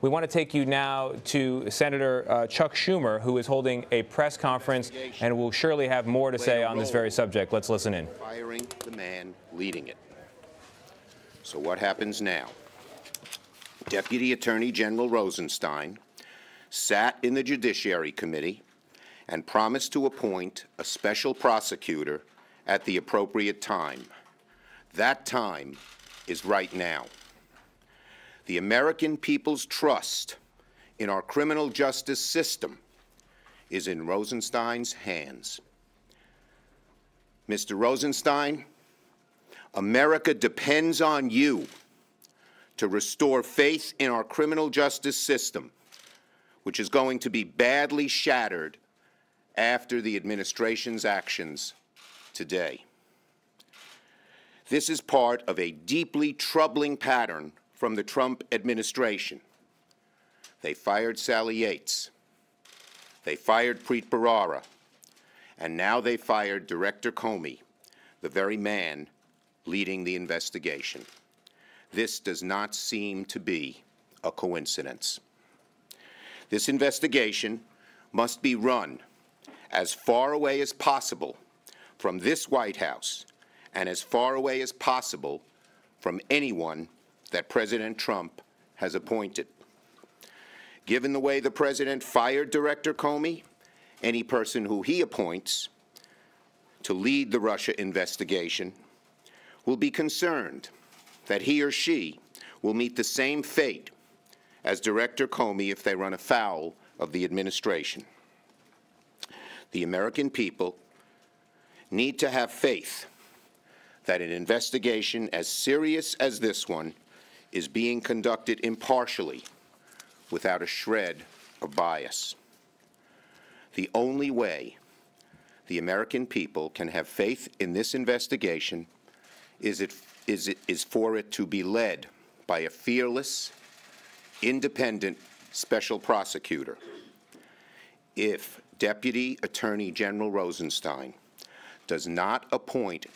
We want to take you now to Senator uh, Chuck Schumer, who is holding a press conference and will surely have more to say on this very subject. Let's listen in. Firing the man leading it. So what happens now? Deputy Attorney General Rosenstein sat in the Judiciary Committee and promised to appoint a special prosecutor at the appropriate time. That time is right now. The American people's trust in our criminal justice system is in Rosenstein's hands. Mr. Rosenstein, America depends on you to restore faith in our criminal justice system, which is going to be badly shattered after the administration's actions today. This is part of a deeply troubling pattern from the Trump administration. They fired Sally Yates. They fired Preet Bharara. And now they fired Director Comey, the very man leading the investigation. This does not seem to be a coincidence. This investigation must be run as far away as possible from this White House and as far away as possible from anyone that President Trump has appointed. Given the way the President fired Director Comey, any person who he appoints to lead the Russia investigation will be concerned that he or she will meet the same fate as Director Comey if they run afoul of the administration. The American people need to have faith that an investigation as serious as this one is being conducted impartially without a shred of bias. The only way the American people can have faith in this investigation is, it, is, it, is for it to be led by a fearless, independent special prosecutor. If Deputy Attorney General Rosenstein does not appoint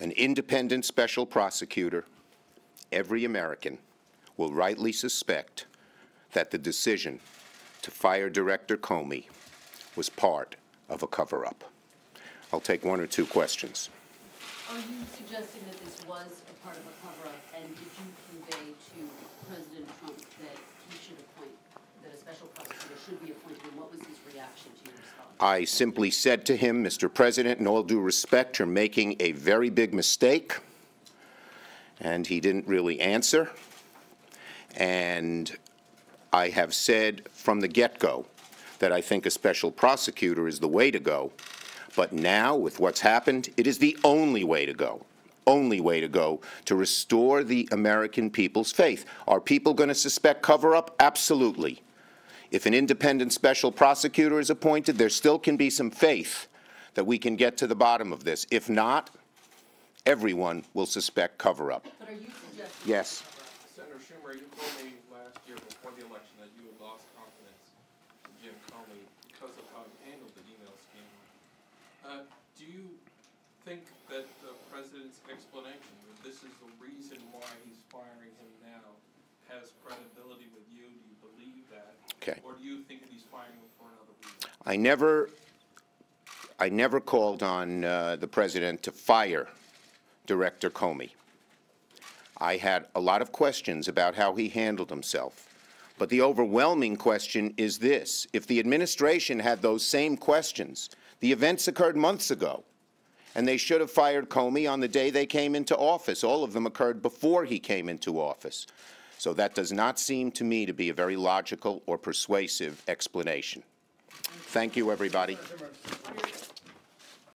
an independent special prosecutor, every American will rightly suspect that the decision to fire Director Comey was part of a cover-up. I'll take one or two questions. Are you suggesting that this was a part of a cover-up, and did you convey to President Trump that he should appoint, that a special prosecutor should be appointed, and what was his reaction to your response? I simply said to him, Mr. President, in all due respect, you're making a very big mistake. And he didn't really answer. And I have said from the get-go that I think a special prosecutor is the way to go. But now, with what's happened, it is the only way to go. Only way to go to restore the American people's faith. Are people going to suspect cover-up? Absolutely. If an independent special prosecutor is appointed, there still can be some faith that we can get to the bottom of this. If not, everyone will suspect cover-up. But are you suggesting? Yes. Senator Schumer, you told me last year before the election that you had lost confidence in Jim Comey because of how he handled the email scheme. Uh, do you think that the president's explanation that this is the reason why he's firing him now has credibility with you? Do you believe that? Okay. Or do you think that he's firing him for another reason? I never, I never called on uh, the president to fire Director Comey. I had a lot of questions about how he handled himself. But the overwhelming question is this. If the administration had those same questions, the events occurred months ago, and they should have fired Comey on the day they came into office. All of them occurred before he came into office. So that does not seem to me to be a very logical or persuasive explanation. Thank you, everybody.